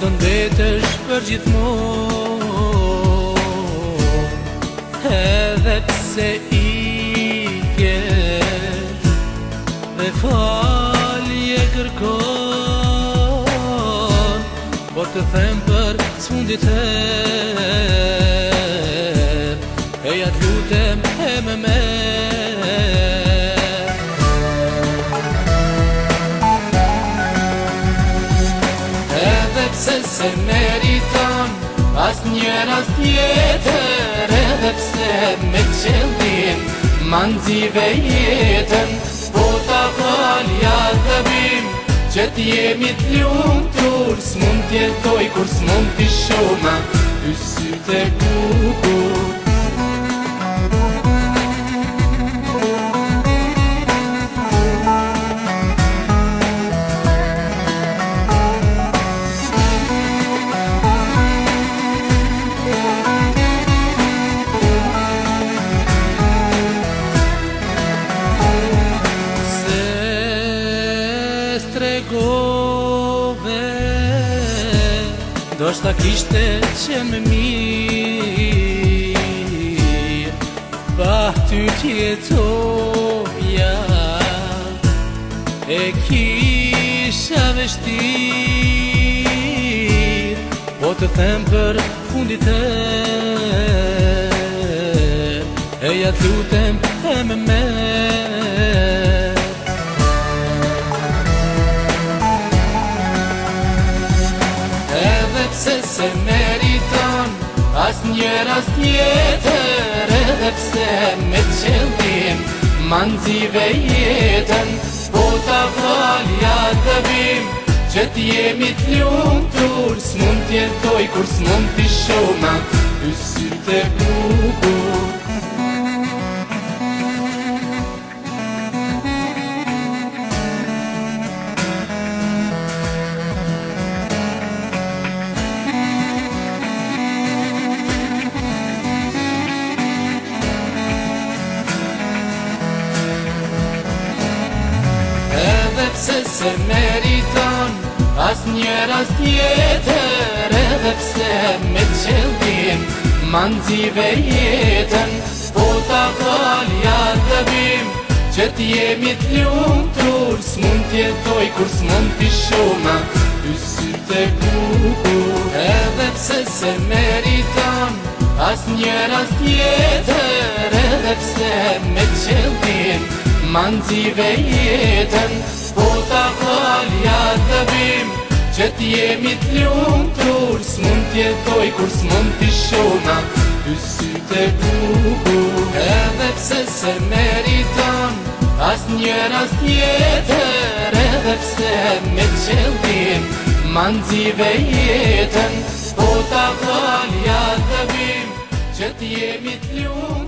do ndetesh për gjithmonë edhe pse i ke dhe fali e kërkon po të them për sfundit e se se meriton As njër as tjetër Edhe pse me qëllim Manzive jetën Po ta falja dhe bim Që t'jemi t'ljumë tur S'mun t'jetoj kur s'mun Shkove, do shta kishte që me mirë Pa ty qe e të e kisha dhe shtirë Po të them për fundit e, e ja të tem e me me se se meriton As njër as tjetër edhe pse me qëllim Manzive jetën Po ta falja të bim Që t'jemi t'ljumëtur S'mund t'jetoj kur s'mund t'i shoma Ty sy të pse se meriton As njëra së tjetër edhe pse me qëllim Manzive jetën Po ta falja dhe bim Që t'jemi t'ljumë tur S'mun mund t'jetoj kur së t'i shoma Pysyr të kuku Edhe se meriton As njëra së tjetër edhe pse me qëllim Manzive jetën ta thalë ja të bim Që t'jemi t'ljumë t'ur Së mund t'jetoj kur së mund t'i shona Ty sy të bukur Edhe pse se meriton As njër as njetër Edhe pse me qëllim Manzive jetën Po ta thalë ja të bim Që t'jemi t'ljumë